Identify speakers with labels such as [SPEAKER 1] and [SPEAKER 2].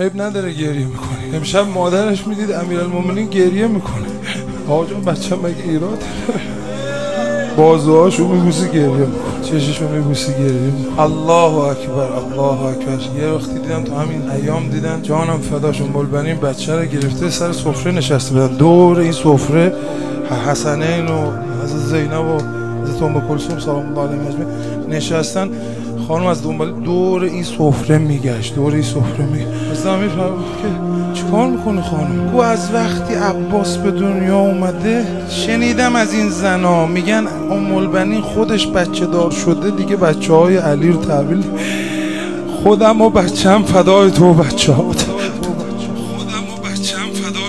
[SPEAKER 1] عیب نداره گریه می‌کنه امشب مادرش می‌دید امیرالمومنین گریه می‌کنه. آقا جان بچه مگه ایراد بازوهاشو میبوسی گریه می‌کنه. چششو میبوسی گریه می‌کنه. الله اکبر الله اکبر. یه وقتی دیدم تو همین ایام دیدن جانم فداشون بلبنین بچه رو گرفته سر سفره نشسته بودن. دور این سفره حسنین و از زینب و از ام کلثوم سلام الله علیهم نشستن. خانم از دنبال دور این سفره میگشت دور این سفره می مثلا می‌فهمید که چیکار می‌کنه خانم؟ کو از وقتی عباس به دنیا اومده شنیدم از این زنا. میگن ام خودش بچه دار شده دیگه بچه های علی رو تحویل خودم و فدای تو بچه هات خودم و بچم فدای